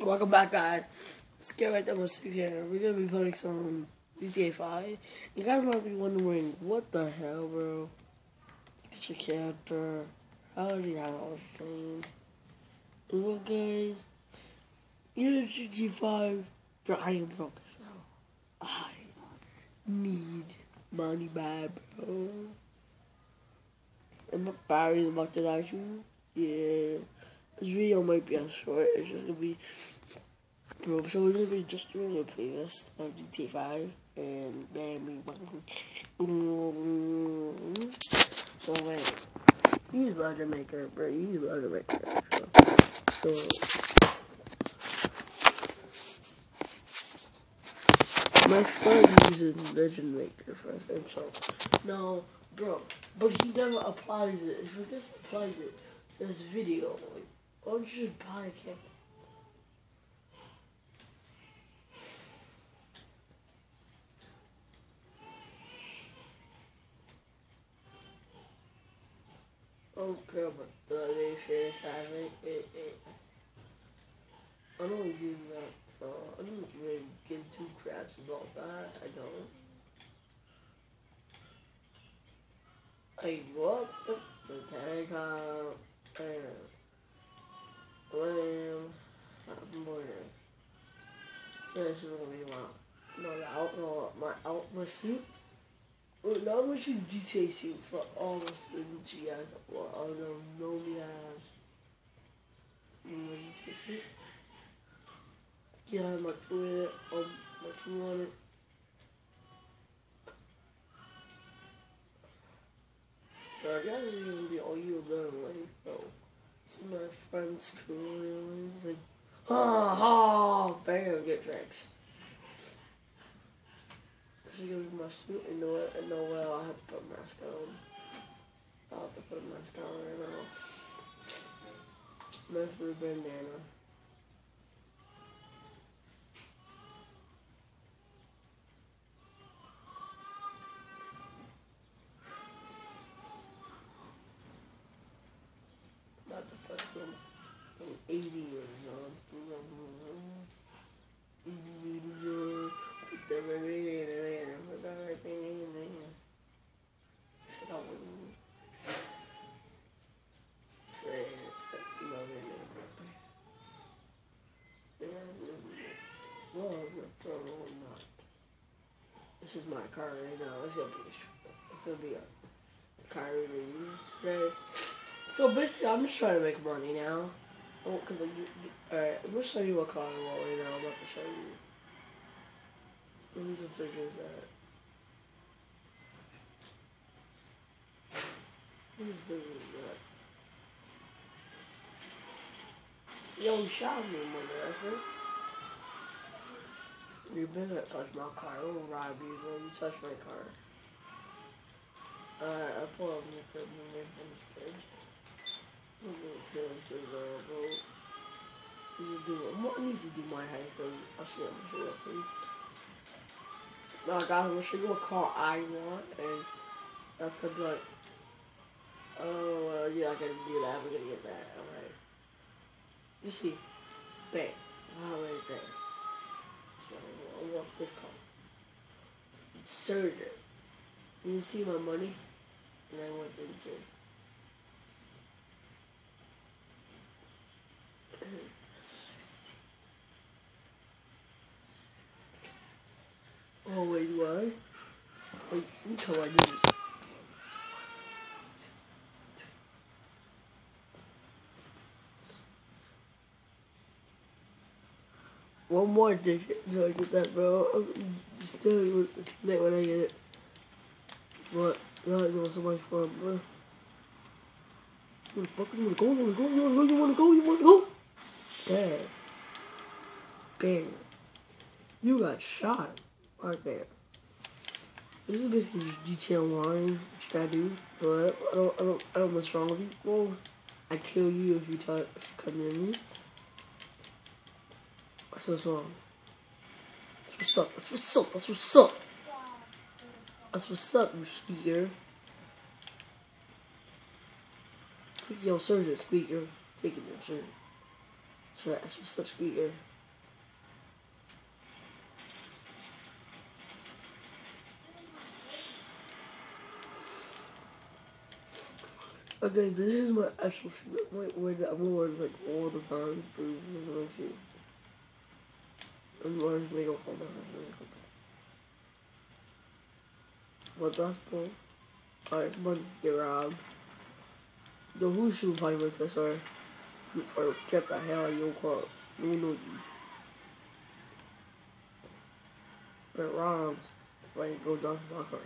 Welcome back, guys. Let's get right to six here. We're gonna be playing some GTA 5. You guys might be wondering, what the hell, bro? Get your character. How do you have all the things? What, guys? You're GTA 5. Bro, I am broke as hell. I need money bad, bro. And my battery's about to die too. Yeah. This video might be a short. It's just gonna be. Bro, so we're gonna be just doing a playlist of GTA 5 and bam, we. So wait, use Ledger Maker, bro. Use Ledger Maker. So, so my friend uses Legend Maker for him, so no, bro. But he never applies it. If he just applies it to this video, like, you just buy a camera? Okay, but the nation silent. It, it, I don't use that, so I don't really give two craps about that. I don't. I go up the tank out and lamb morning. This is gonna be my my out my out my suit. Well, I'm gonna choose GTA suit for all the students you guys well all them know me as know GTA suit. Yeah, my Twitter, um, my Twitter on it. Bro, I gotta even be all you learn like, bro. Is my friend's he's like, ha ha, bam, get tracks. This is gonna be my suit, and no, and no way I'll have to put a mask on. I'll have to put a mask on right now. Nice blue bandana. About to put some, some 80 years on. 80 years This is my car right now. It's gonna be it's gonna be a car review today. So basically, I'm just trying to make money now. Oh, cause like, alright, I'm gonna show you what car I want right now. I'm about to show you. Who's the search is that? Who's business that? Yo, shot me, motherfucker. You better touch my car. I will rob you when you touch my car. Alright, I pull up my crib and make them scared. I'm gonna kill this dude, bro. Need to do, I need to do my heist, though. I'll you, I'll show you, please. Now, guys, I'm gonna show you what car I want, and that's gonna be like, oh, well, yeah, I gotta do that. We're gonna get that. Alright. You see, bam. Alright, there. This car. Surgeon. You see my money? And I went into Oh wait, why? Wait, tell I do this. One more digit so I get that, bro. I'm still late when I get it. But, it was so much fun, bro. Where the fuck you wanna go? You wanna go? You wanna go? You wanna go? You wanna go? Bam. Bam. You got shot right there. This is basically GTA Online, you gotta do. So I don't, I don't, I don't what's wrong with you. Well, I kill you if you, talk, if you come near me what's wrong. That's what's up, that's what's up, that's what's up. That's what's up, speaker. Take your surgeon, speaker. Take it, sir. That's right, that's what's up, speaker. Okay, this is my actual wait, wait, I'm gonna like all the time, this is my team on my makeup. But that's cool. Alright, let's get robbed. Yo, who should fight with this or or get the hell of your car? No, But. If I go down to my car.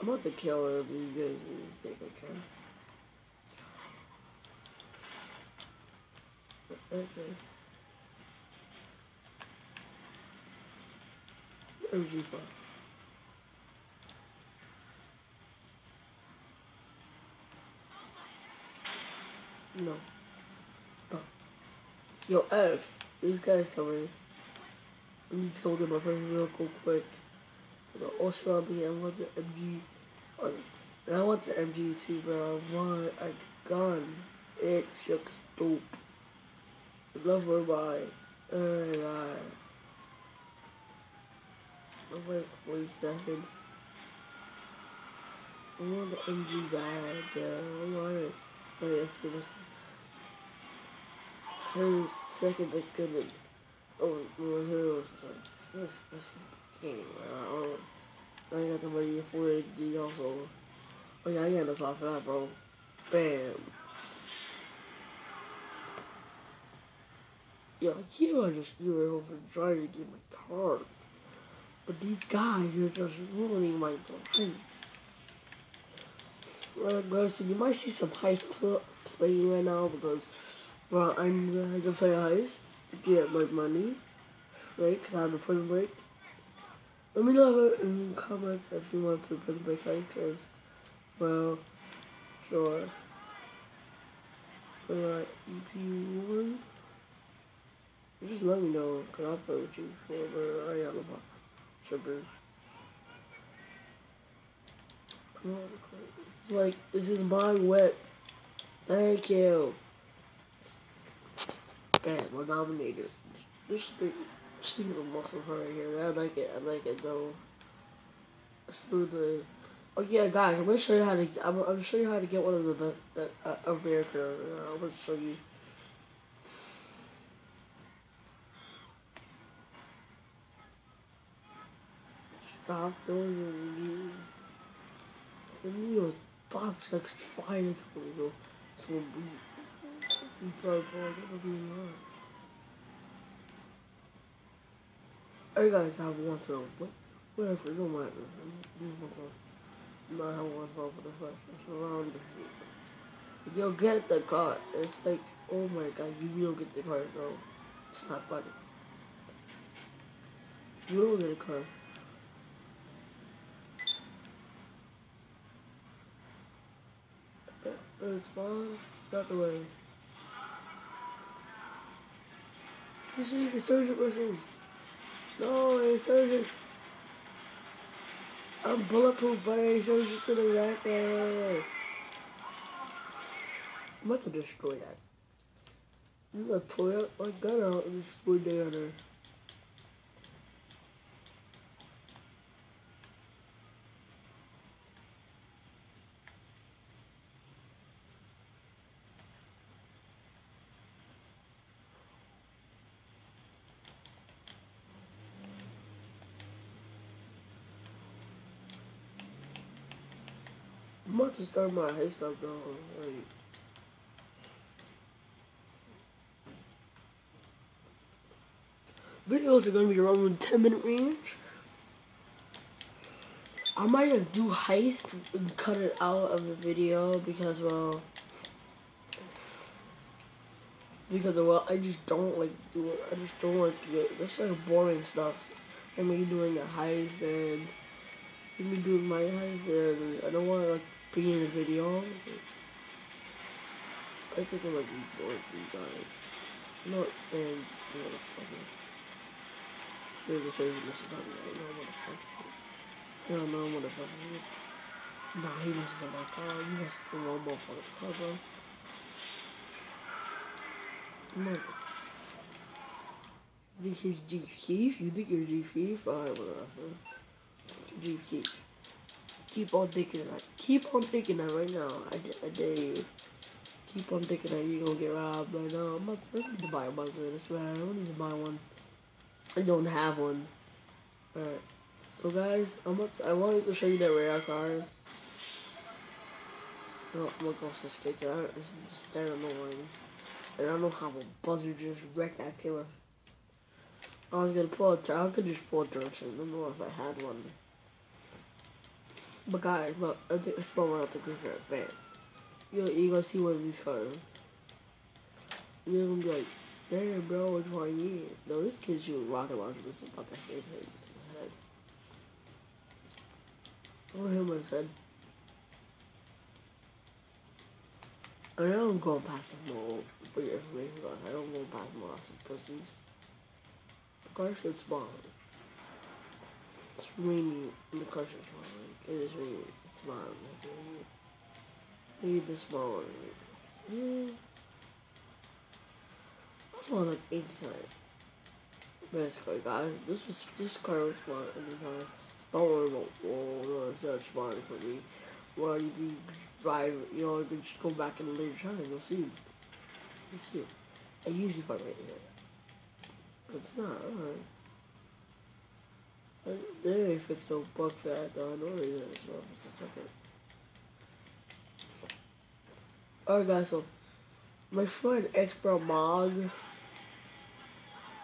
I'm about to kill her if you guys think okay. Okay. From? No. Oh. Yo, F, these guys coming. Let me tell them my friend real quick. The Australia, I want the MG. I want the MG too, but I want a gun. It's just dope. Love her by. God. Oh wait, wait a second. I want the MG bag, yeah, I want it. Oh yes, yes. Her second best gun. Oh, well, her fifth best game. I. I got the money for it also. Oh yeah, I got us off of that, bro. Bam. Yo, are just doing over trying to get my car. But these guys are just ruining my life. Bro, so you might see some heist playing right now because, well, I'm gonna play heist to get my money, right? Because I have a prison break. Let me know in the comments if you want to play the break because, well, sure. Alright, if you just let me know, because I'll play with you for I am about sugar. Like, this is my wet. Thank you. Bam, we're nominated. This thing. Things a muscle right here. I like it. I like it though. Smoothly. Oh yeah, guys, I'm gonna show you how to. I'm, I'm gonna show you how to get one of the the uh, America. Uh, I'm gonna show you. Doing it. The Neo's box like fine. So we probably probably I guys have one to whatever, don't matter. Just want to not have one for the flesh. It's around the You'll get the car. It's like, oh my god, you will get the car, bro. It's not funny. You will get a car. It's fine. Not the way. You you can search your whistles. No, insurgent. I'm bulletproof, but insurgent's gonna wreck me. I'm about to destroy that. I'm gonna pull out my gun out and just put it on her. To start my hair stuff though. Videos are gonna be around 10 minute range. I might just do heist and cut it out of the video because well because well I just don't like do it. I just don't like do it. That's like boring stuff. I mean doing a heist and me doing my heist and I don't wanna like be in a video. I think I'm like bored for you guys. Not and motherfucker. Should have said this is on right now, motherfucker. Hell no, motherfucker. Nah, he messes up my car. You up the wrong motherfucker car, bro. Mother. You think he's G? You think you're G? Alright, whatever. G. keep on thinking that. Keep on thinking that right now. I, I you. Keep on thinking that you're gonna get robbed right now. Uh, I'm not, I need to buy a buzzer. That's right. I don't need to buy one. I don't have one. Alright. So guys, I'm about to, I wanted to show you that rare card. No, I'm gonna go to skate that. It's just there annoying. And I don't know how a buzzer just wrecked that killer. I was gonna pull it. I could just pull a direction. I don't know if I had one. But guys, look, I think it's one out uh, the group right bam. You you gonna see one of these cards. You're gonna be like, damn bro, which one you? No, this kid's shooting rocket launchers about that thing. Head. At him on his head. I don't go past them all for your information, guys. I don't go past them lots of pussies. The car should spawn. It's raining in the car should spawn. It is raining. It's fine. Need the small one. This hmm. one like 80 times. Basically, guys, this was this car was spawn anytime. Don't worry about oh, no, it's not for me. Well, you can drive, you know, you can just go back in a later time and you'll see. You'll see. I usually find right here. It's not, alright. They fixed the bug fat though, I know they did as well. Just a second. Alright guys, so my friend Expert Mog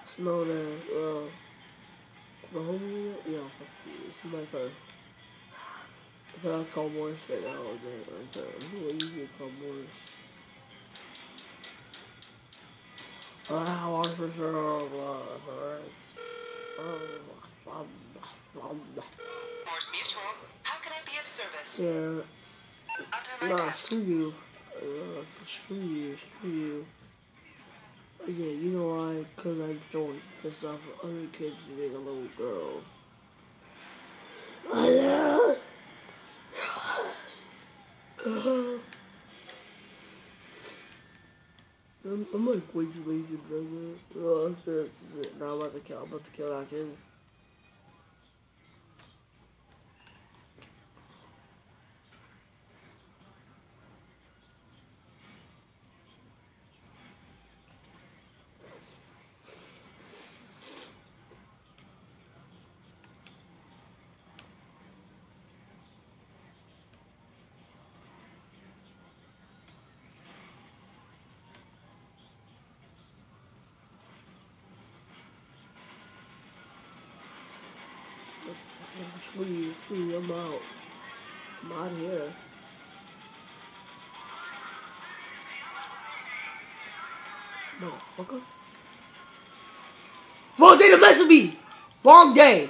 it's known as uh my homie yeah, it's my friend. So I call Morris right now there. Who are you call Morris? Ah, want for sure. Mors Mutual, how can I be of service? Yeah. I'll do my Nah, best. screw you. Uh, screw you, screw you. Yeah, you know why? Because I joined pissed off with other kids being a little girl. I know. I'm, I'm like way too lazy, brother. Oh, this is it. Now I'm about to kill. I'm about to kill that kid. You, screw I'm out. I'm out here. Motherfucker. Wrong day to mess with me! Wrong day!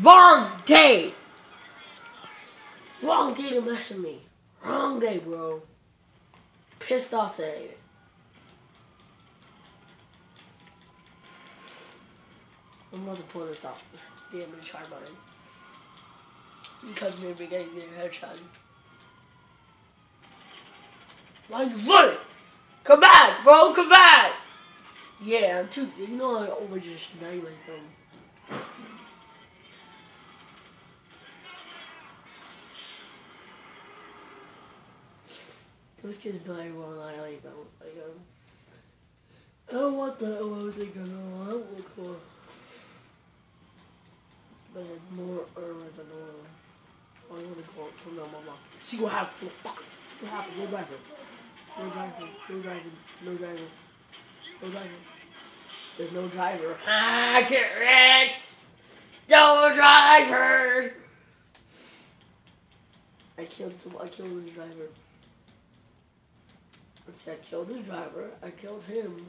Wrong day! Wrong day to mess with me. Wrong day, bro. Pissed off today. I'm about to pull this out. It, try button. Because maybe getting their headshot. Why you running? Come back, bro, come back! Yeah, I'm too, you know I over just annihilate them. Those kids know I will annihilate them. Like, um, I don't want that. I want to go. No, I don't look for. But more urban than oil. I want to go up to my. See what happened. Fuck. What happened? No driver. No driver. No driver. No driver. No driver. There's no driver. Ah, correct. No driver. I killed. I killed the driver. Let's see, I killed the driver. I killed him.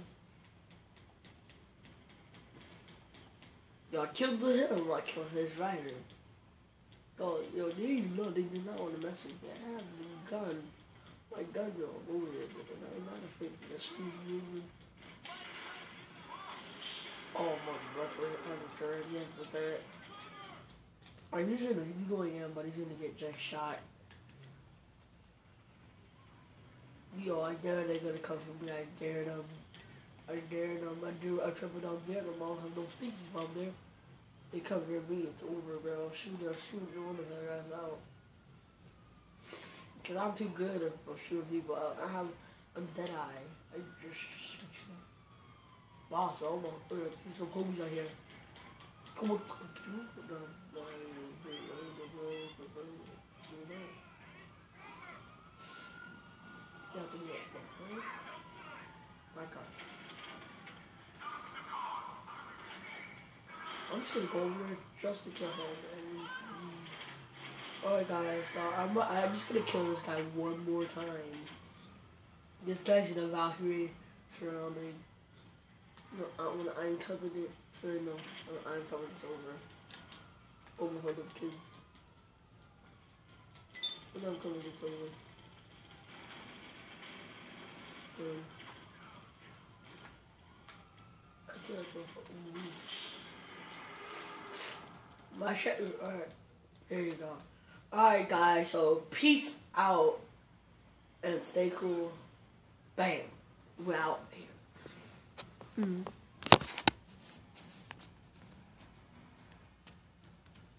Yo, I killed the him. I killed his driver. Oh, yo, they know they did not want to mess with me. I have a gun. My gun's all over there, but I'm not afraid of the street moving. Oh, my referee has a third. Yeah, the third. Alright, he's gonna going in, but he's gonna get Jack shot. Yo, I dare they're gonna come for me. I dare them. I dare them. I do. I triple down there. them. I don't have no sneakies down there. they come here me, it's over, bro. Shoot us, shoot one of their guys out. Cause I'm too good at shooting people out. I have, I'm dead eye. I just shoot you. I'm on. There's some homies out here. Come on, come on. Yeah, give me that I'm just gonna go over there just to kill him. Alright guys, so I'm, I'm just gonna kill this guy one more time. This guy's in a Valkyrie surrounding. No, I, when I'm covered it, or no, when I'm covered it's over. Over the kids. When I'm covered it's over. Um, I go for ooh. My shit is alright. There you go. Alright guys, so peace out and stay cool. Bam. We're out here. Mm.